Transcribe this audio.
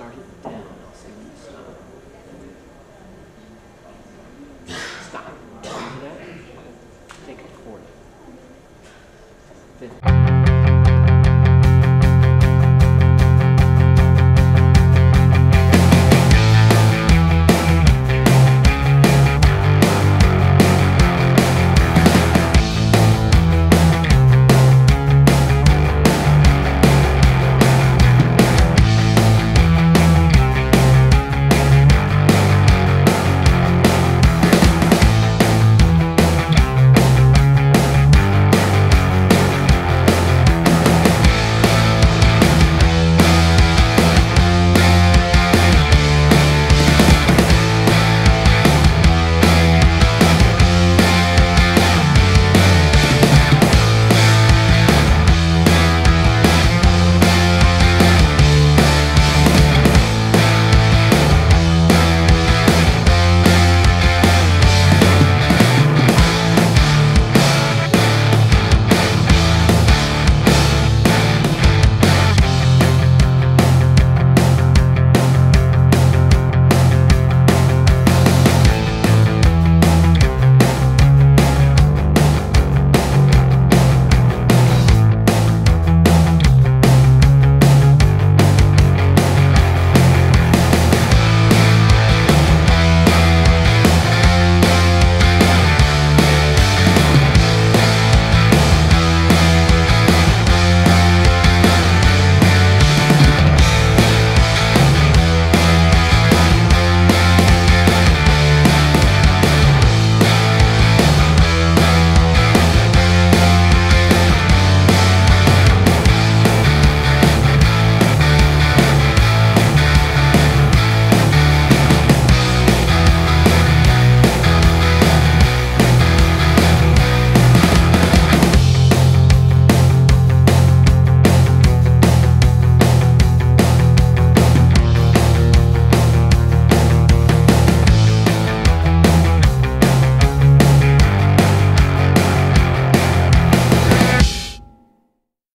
start down. I'll see when you stop. Stop. Take a quarter. Then.